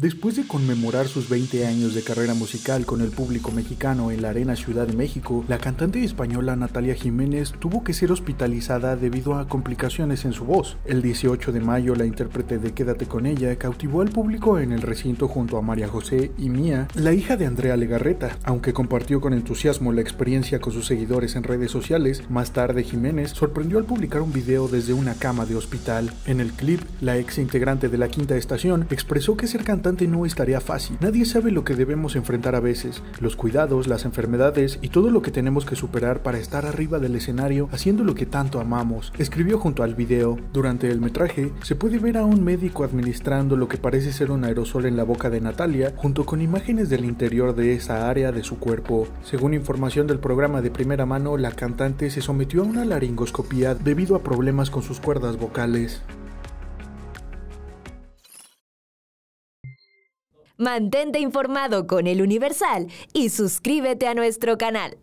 Después de conmemorar sus 20 años de carrera musical con el público mexicano en la Arena Ciudad de México, la cantante española Natalia Jiménez tuvo que ser hospitalizada debido a complicaciones en su voz. El 18 de mayo, la intérprete de Quédate con ella cautivó al público en el recinto junto a María José y Mía, la hija de Andrea Legarreta. Aunque compartió con entusiasmo la experiencia con sus seguidores en redes sociales, más tarde Jiménez sorprendió al publicar un video desde una cama de hospital. En el clip, la ex integrante de la quinta estación expresó que ser cantante no es tarea fácil. Nadie sabe lo que debemos enfrentar a veces, los cuidados, las enfermedades y todo lo que tenemos que superar para estar arriba del escenario haciendo lo que tanto amamos. Escribió junto al video. Durante el metraje se puede ver a un médico administrando lo que parece ser un aerosol en la boca de Natalia, junto con imágenes del interior de esa área de su cuerpo. Según información del programa de primera mano, la cantante se sometió a una laringoscopía debido a problemas con sus cuerdas vocales. Mantente informado con el Universal y suscríbete a nuestro canal.